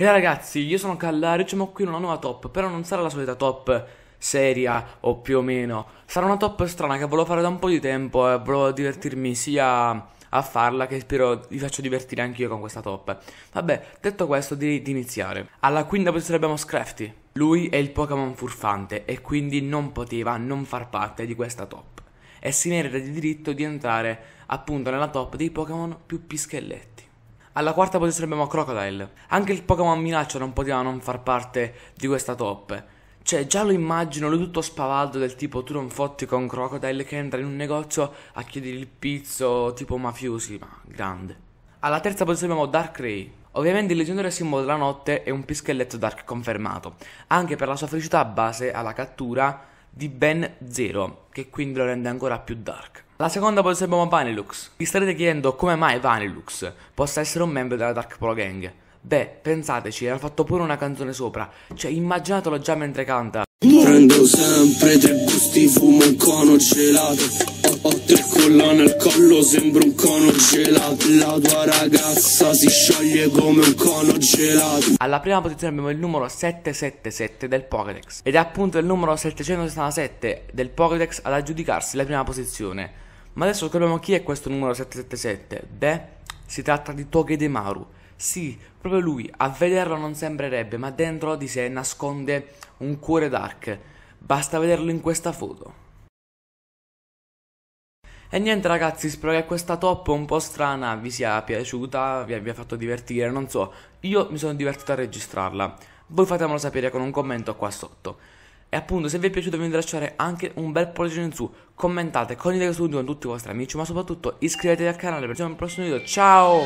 E ragazzi, io sono Callari, facciamo qui una nuova top, però non sarà la solita top seria o più o meno. Sarà una top strana che volevo fare da un po' di tempo e volevo divertirmi sia a farla che spero vi faccio divertire anch'io con questa top. Vabbè, detto questo direi di iniziare. Alla quinta posizione abbiamo Scrafty. Lui è il Pokémon furfante e quindi non poteva non far parte di questa top. E si merita di diritto di entrare appunto nella top dei Pokémon più pischelletti. Alla quarta posizione abbiamo Crocodile. Anche il Pokémon Minaccia non poteva non far parte di questa top. Cioè, già lo immagino lui tutto spavaldo del tipo tu non fotti con Crocodile che entra in un negozio a chiedere il pizzo tipo mafiosi, ma grande. Alla terza posizione abbiamo Dark Ray. Ovviamente il leggendario simbolo della notte è un pischelletto Dark confermato, anche per la sua felicità base alla cattura di ben 0, che quindi lo rende ancora più dark. La seconda posizione abbiamo Vanilux. Vi starete chiedendo come mai Vanilux possa essere un membro della Dark Polo Gang. Beh, pensateci, hanno fatto pure una canzone sopra. Cioè, immaginatelo già mentre canta. Prendo sempre tre busti, fumo un cono gelato. Ho, ho tre collane al collo, sembro un cono gelato. La tua ragazza si scioglie come un cono gelato. Alla prima posizione abbiamo il numero 777 del Pokédex. Ed è appunto il numero 767 del Pokédex ad aggiudicarsi la prima posizione. Ma adesso scopriamo chi è questo numero 777. Beh, si tratta di Togedemaru. Sì, proprio lui. A vederlo non sembrerebbe, ma dentro di sé nasconde un cuore dark. Basta vederlo in questa foto. E niente ragazzi, spero che questa top un po' strana vi sia piaciuta, vi abbia fatto divertire, non so. Io mi sono divertito a registrarla. Voi fatemelo sapere con un commento qua sotto. E appunto, se vi è piaciuto vi invito a lasciare anche un bel pollice in su, commentate, condividete questo video con tutti i vostri amici, ma soprattutto iscrivetevi al canale per il prossimo video. Ciao!